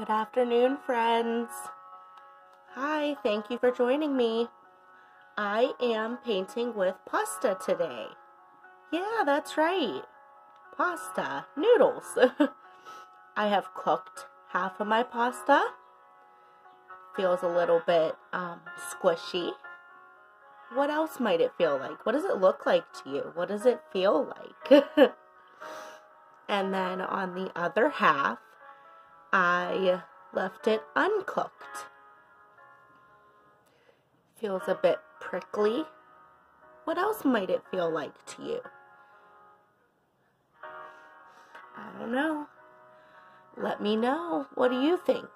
Good afternoon, friends. Hi, thank you for joining me. I am painting with pasta today. Yeah, that's right. Pasta, noodles. I have cooked half of my pasta. Feels a little bit um, squishy. What else might it feel like? What does it look like to you? What does it feel like? and then on the other half, I left it uncooked. Feels a bit prickly. What else might it feel like to you? I don't know. Let me know. What do you think?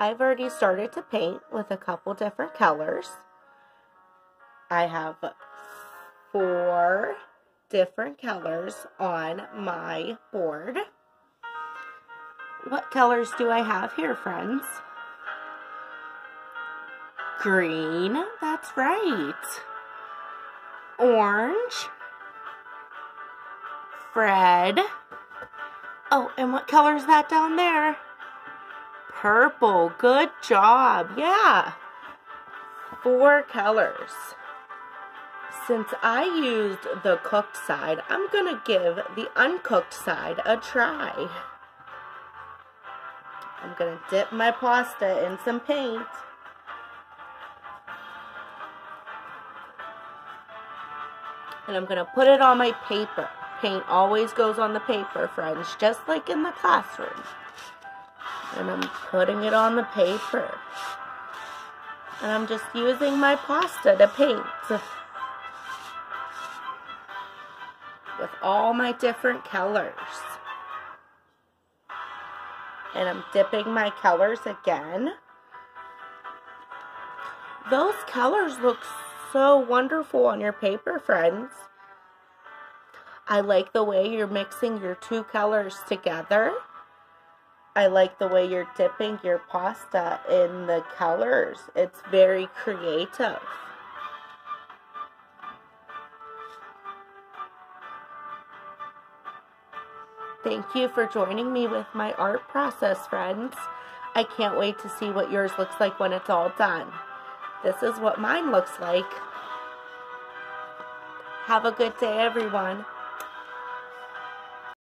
I've already started to paint with a couple different colors. I have four different colors on my board. What colors do I have here, friends? Green, that's right. Orange. Red. Oh, and what color is that down there? Purple. Good job. Yeah. Four colors. Since I used the cooked side, I'm going to give the uncooked side a try. I'm going to dip my pasta in some paint. And I'm going to put it on my paper. Paint always goes on the paper, friends, just like in the classroom. And I'm putting it on the paper. And I'm just using my pasta to paint. With all my different colors. And I'm dipping my colors again. Those colors look so wonderful on your paper, friends. I like the way you're mixing your two colors together. I like the way you're dipping your pasta in the colors. It's very creative. Thank you for joining me with my art process, friends. I can't wait to see what yours looks like when it's all done. This is what mine looks like. Have a good day, everyone.